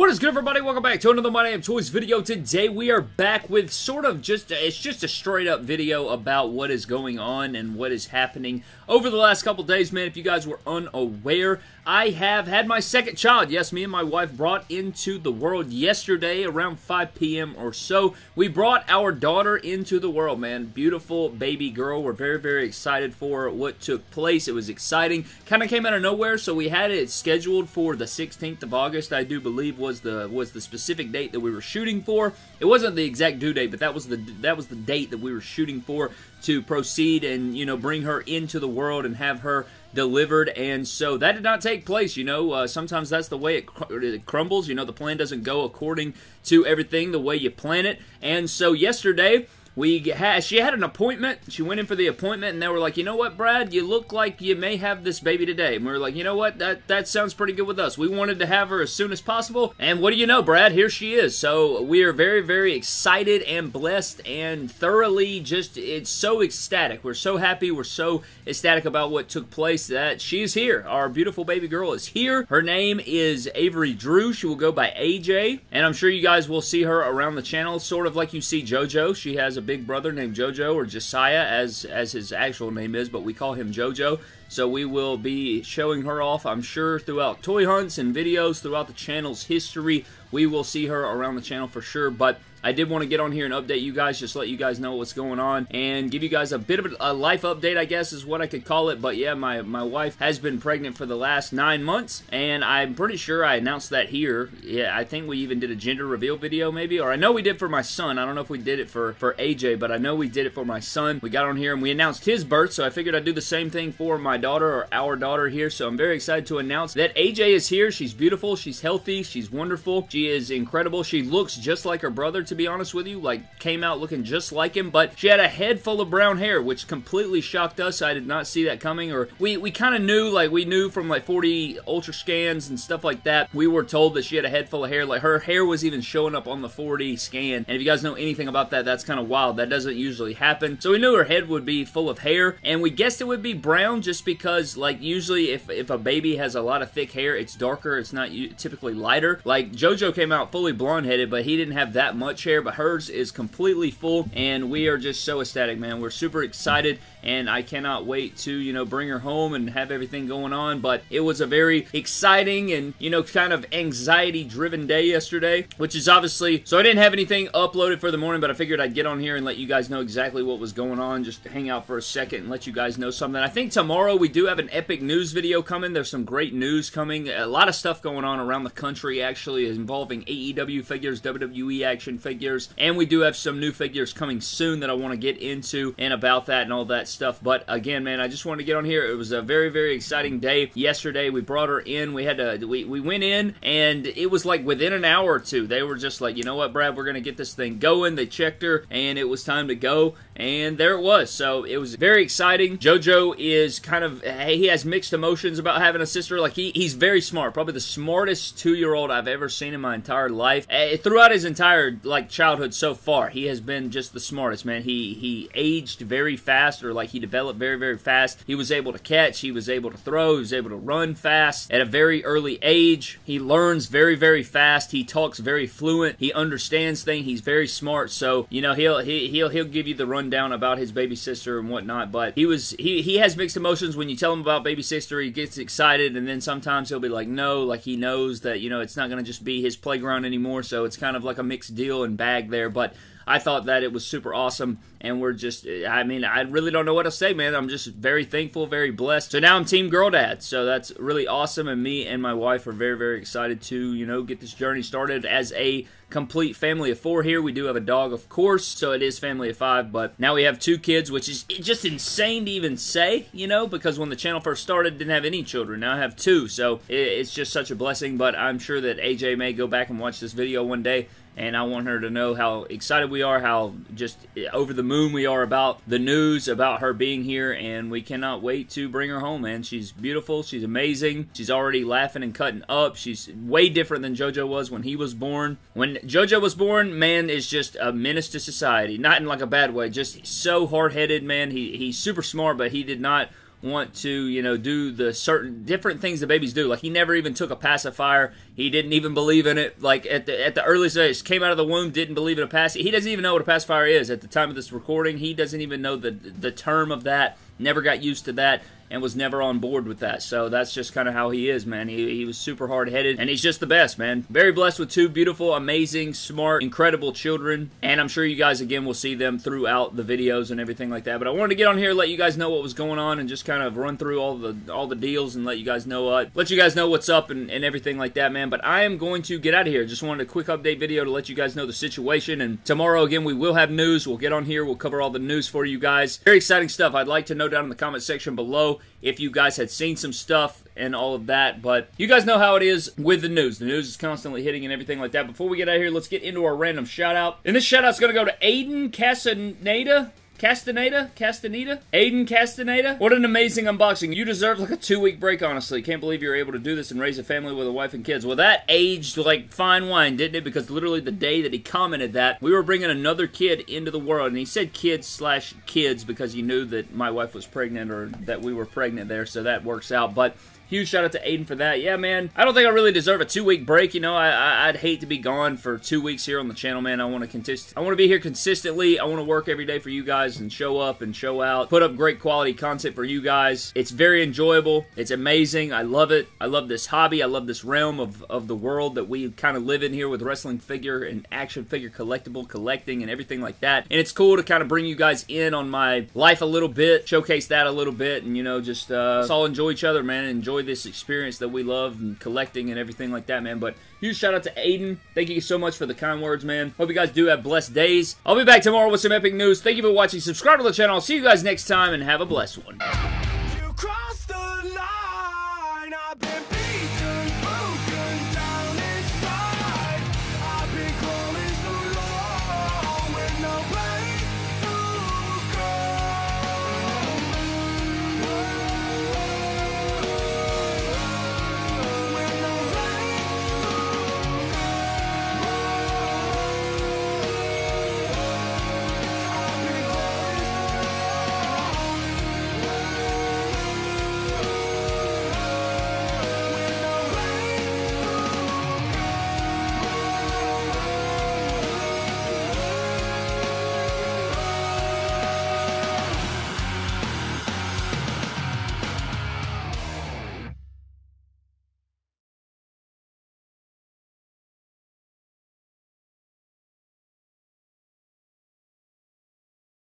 What is good everybody? Welcome back to another My Damn Toys video. Today we are back with sort of just, it's just a straight up video about what is going on and what is happening over the last couple days, man. If you guys were unaware, I have had my second child. Yes, me and my wife brought into the world yesterday around 5 p.m. or so. We brought our daughter into the world, man. Beautiful baby girl. We're very, very excited for what took place. It was exciting. Kind of came out of nowhere, so we had it scheduled for the 16th of August, I do believe was the was the specific date that we were shooting for. It wasn't the exact due date, but that was the that was the date that we were shooting for to proceed and you know bring her into the world and have her delivered. And so that did not take place you know. Uh, sometimes that's the way it, cr it, crumbles you know. The plan doesn't go according to everything the way you plan it. And so yesterday we had she had an appointment. She went in for the appointment and they were like you know what brad? You look like you may have this baby today. And we were like you know what? That that sounds pretty good with us. We wanted to have her as soon as possible. And what do you know brad? Here she is. So we are very very excited and blessed and thoroughly just it's so ecstatic. We're so happy. We're so ecstatic about what took place that she's here. Our beautiful baby girl is here. Her name is avery drew. She will go by aj and i'm sure you guys will see her around the channel sort of like you see jojo. She has a big brother named Jojo, or Josiah as, as his actual name is, but we call him Jojo. So we will be showing her off, I'm sure, throughout toy hunts and videos, throughout the channel's history. We will see her around the channel for sure, but I did want to get on here and update you guys, just let you guys know what's going on, and give you guys a bit of a life update, I guess is what I could call it, but yeah, my, my wife has been pregnant for the last nine months, and I'm pretty sure I announced that here. Yeah, I think we even did a gender reveal video, maybe, or I know we did for my son. I don't know if we did it for, for AJ, but I know we did it for my son. We got on here and we announced his birth, so I figured I'd do the same thing for my daughter, or our daughter here, so I'm very excited to announce that AJ is here. She's beautiful, she's healthy, she's wonderful, she is incredible. She looks just like her brother, to be honest with you, like came out looking just like him, but she had a head full of brown hair, which completely shocked us. I did not see that coming, or we, we kind of knew, like we knew from like 4D ultra scans and stuff like that, we were told that she had a head full of hair, like her hair was even showing up on the 4D scan, and if you guys know anything about that, that's kind of wild. That doesn't usually happen. So we knew her head would be full of hair, and we guessed it would be brown just because, like, usually if, if a baby has a lot of thick hair, it's darker, it's not typically lighter. Like, JoJo came out fully blonde-headed, but he didn't have that much hair, but hers is completely full, and we are just so ecstatic, man. We're super excited, and I cannot wait to, you know, bring her home and have everything going on, but it was a very exciting and, you know, kind of anxiety-driven day yesterday, which is obviously, so I didn't have anything uploaded for the morning, but I figured I'd get on here and let you guys know exactly what was going on, just hang out for a second and let you guys know something. I think tomorrow we do have an epic news video coming. There's some great news coming. A lot of stuff going on around the country, actually, involving AEW figures, WWE action figures, and we do have some new figures coming soon that I want to get into and about that and all that stuff. But again, man, I just wanted to get on here. It was a very, very exciting day yesterday. We brought her in. We had to, we, we went in and it was like within an hour or two, they were just like, you know what, Brad, we're going to get this thing going. They checked her and it was time to go. And there it was. So it was very exciting. JoJo is kind of, he has mixed emotions about having a sister. Like he, he's very smart. Probably the smartest two-year-old I've ever seen in my entire life. Uh, throughout his entire like childhood so far, he has been just the smartest, man. He, he aged very fast or like he developed very, very fast. He was able to catch. He was able to throw. He was able to run fast at a very early age. He learns very, very fast. He talks very fluent. He understands things. He's very smart. So, you know, he'll, he, he'll, he'll give you the rundown about his baby sister and whatnot, but he was he he has mixed emotions when you tell him about baby sister. He gets excited, and then sometimes he'll be like, no, like he knows that you know it's not going to just be his playground anymore. So it's kind of like a mixed deal and bag there, but. I thought that it was super awesome, and we're just, I mean, I really don't know what to say, man. I'm just very thankful, very blessed. So now I'm Team Girl Dad, so that's really awesome, and me and my wife are very, very excited to, you know, get this journey started as a complete family of four here. We do have a dog, of course, so it is family of five, but now we have two kids, which is just insane to even say, you know, because when the channel first started, didn't have any children. Now I have two, so it's just such a blessing, but I'm sure that AJ may go back and watch this video one day and I want her to know how excited we are, how just over the moon we are about the news about her being here, and we cannot wait to bring her home, man. She's beautiful. She's amazing. She's already laughing and cutting up. She's way different than JoJo was when he was born. When JoJo was born, man is just a menace to society. Not in like a bad way, just so hard-headed, man. He, he's super smart, but he did not want to, you know, do the certain different things the babies do. Like he never even took a pacifier. He didn't even believe in it. Like at the at the earliest age, came out of the womb, didn't believe in a pacifier. He doesn't even know what a pacifier is at the time of this recording. He doesn't even know the the term of that. Never got used to that and was never on board with that. So that's just kind of how he is, man. He, he was super hard headed, and he's just the best, man. Very blessed with two beautiful, amazing, smart, incredible children, and I'm sure you guys again will see them throughout the videos and everything like that. But I wanted to get on here, let you guys know what was going on, and just kind of run through all the all the deals and let you guys know uh, let you guys know what's up and, and everything like that, man. But I am going to get out of here. Just wanted a quick update video to let you guys know the situation, and tomorrow again we will have news. We'll get on here. We'll cover all the news for you guys. Very exciting stuff. I'd like to know down in the comment section below if you guys had seen some stuff and all of that. But you guys know how it is with the news. The news is constantly hitting and everything like that. Before we get out of here, let's get into our random shout out. And this shout out's going to go to Aiden Casaneda. Castaneda? Castaneda? Aiden Castaneda? What an amazing unboxing. You deserve like a two-week break, honestly. Can't believe you're able to do this and raise a family with a wife and kids. Well, that aged like fine wine, didn't it? Because literally the day that he commented that, we were bringing another kid into the world. And he said kids slash kids because he knew that my wife was pregnant or that we were pregnant there, so that works out. But Huge shout out to Aiden for that. Yeah, man, I don't think I really deserve a two-week break. You know, I, would hate to be gone for two weeks here on the channel, man. I want to consist. I want to be here consistently. I want to work every day for you guys and show up and show out, put up great quality content for you guys. It's very enjoyable. It's amazing. I love it. I love this hobby. I love this realm of, of the world that we kind of live in here with wrestling figure and action figure collectible collecting and everything like that. And it's cool to kind of bring you guys in on my life a little bit, showcase that a little bit, and you know, just uh, all enjoy each other, man. Enjoy enjoy this experience that we love and collecting and everything like that, man. But huge shout out to Aiden. Thank you so much for the kind words, man. Hope you guys do have blessed days. I'll be back tomorrow with some epic news. Thank you for watching. Subscribe to the channel. I'll see you guys next time and have a blessed one.